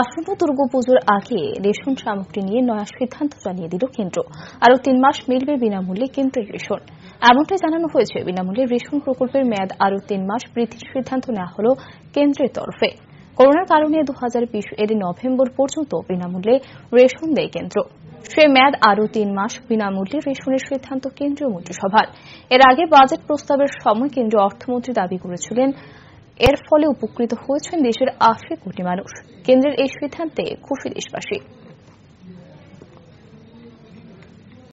আসন্ন দুর্গাপুজোর আগে রেশন সামগ্রী নিয়ে নয়া সিদ্ধান্ত জানিয়ে দিল কেন্দ্র। আরও তিন মাস মিলবে বিনামূল্যে কেন্দ্রের রেশন। এমনটাই জানানো হয়েছে। বিনামূল্যে রেশন প্রকল্পের মেয়াদ আরও তিন মাস বৃদ্ধির সিদ্ধান্ত নেওয়া হল কেন্দ্রের তরফে। করোনার কারণে দু হাজার বিশ এর নভেম্বর পর্যন্ত বিনামূল্যে রেশন দেয় কেন্দ্র। সে মেয়াদ আরও তিন মাস বিনামূল্যে রেশনের সিদ্ধান্ত কেন্দ্রীয় মন্ত্রিসভার। এর আগে বাজেট প্রস্তাবের সময় কেন্দ্রীয় অর্থমন্ত্রী দাবি করেছিলেন এর ফলে উপকৃত হয়েছেন দেশের আশি কোটি মানুষ। কেন্দ্রের এই সিদ্ধান্তে খুশি দেশবাসী